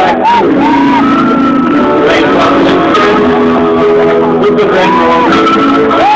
like you. They love this with